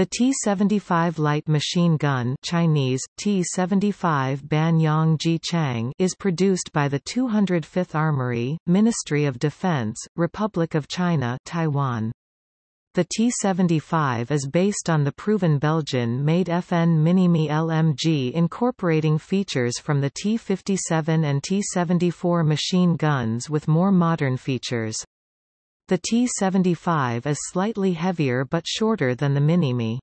The T-75 light machine gun Chinese, T-75 Banyang Jichang is produced by the 205th Armory, Ministry of Defense, Republic of China Taiwan. The T-75 is based on the proven Belgian-made FN Minimi LMG incorporating features from the T-57 and T-74 machine guns with more modern features. The T-75 is slightly heavier but shorter than the Minimi.